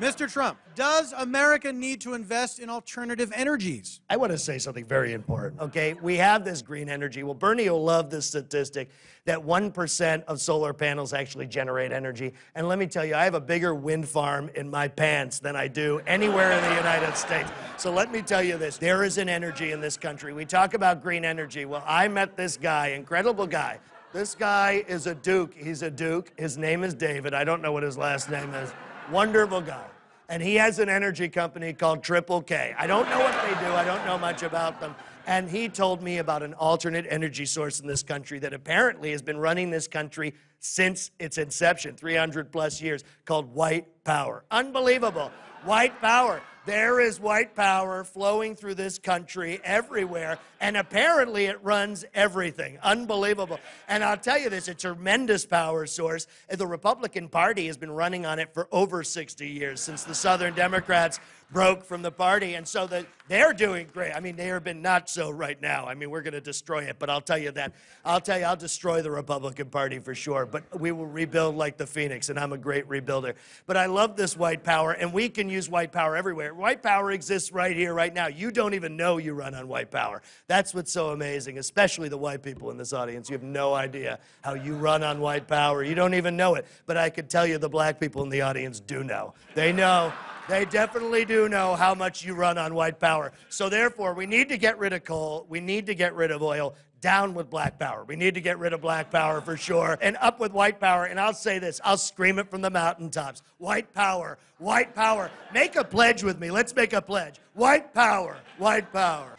Mr. Trump, does America need to invest in alternative energies? I want to say something very important, okay? We have this green energy. Well, Bernie will love this statistic that 1% of solar panels actually generate energy. And let me tell you, I have a bigger wind farm in my pants than I do anywhere in the United States. So let me tell you this there is an energy in this country. We talk about green energy. Well, I met this guy, incredible guy. This guy is a Duke. He's a Duke. His name is David. I don't know what his last name is. Wonderful guy. And he has an energy company called Triple K. I don't know what they do, I don't know much about them. And he told me about an alternate energy source in this country that apparently has been running this country since its inception, 300 plus years, called white power. Unbelievable. White power. There is white power flowing through this country everywhere, and apparently it runs everything. Unbelievable. And I'll tell you this, a tremendous power source. The Republican Party has been running on it for over 60 years since the Southern Democrats broke from the party. And so the, they're doing great. I mean, they have been not so right now. I mean, we're going to destroy it, but I'll tell you that. I'll tell you, I'll destroy the Republican Party for sure, but we will rebuild like the Phoenix, and I'm a great rebuilder. But I love this white power, and we can use white power everywhere. White power exists right here, right now. You don't even know you run on white power. That's what's so amazing, especially the white people in this audience. You have no idea how you run on white power. You don't even know it. But I could tell you the black people in the audience do know. They know. They definitely do know how much you run on white power. So, therefore, we need to get rid of coal. We need to get rid of oil. Down with black power. We need to get rid of black power for sure. And up with white power. And I'll say this I'll scream it from the mountaintops white power, white power. Make a pledge with me. Let's make a pledge. White power, white power.